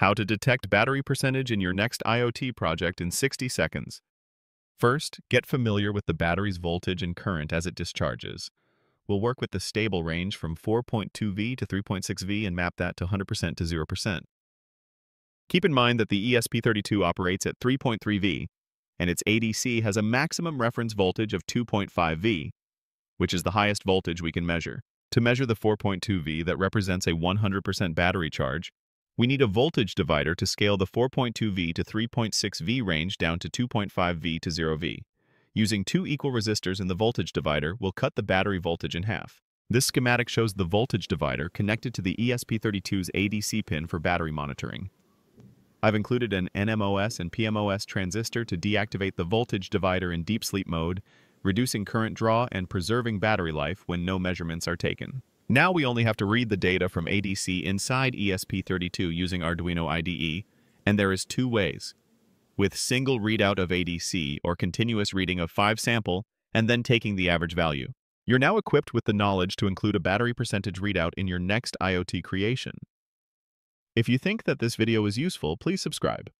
How to detect battery percentage in your next IoT project in 60 seconds. First, get familiar with the battery's voltage and current as it discharges. We'll work with the stable range from 4.2V to 3.6V and map that to 100% to 0%. Keep in mind that the ESP32 operates at 3.3V, and its ADC has a maximum reference voltage of 2.5V, which is the highest voltage we can measure. To measure the 4.2V that represents a 100% battery charge, we need a voltage divider to scale the 4.2V to 3.6V range down to 2.5V to 0V. Using two equal resistors in the voltage divider will cut the battery voltage in half. This schematic shows the voltage divider connected to the ESP32's ADC pin for battery monitoring. I've included an NMOS and PMOS transistor to deactivate the voltage divider in deep sleep mode, reducing current draw and preserving battery life when no measurements are taken. Now we only have to read the data from ADC inside ESP32 using Arduino IDE, and there is two ways. With single readout of ADC or continuous reading of 5 sample, and then taking the average value. You're now equipped with the knowledge to include a battery percentage readout in your next IoT creation. If you think that this video is useful, please subscribe.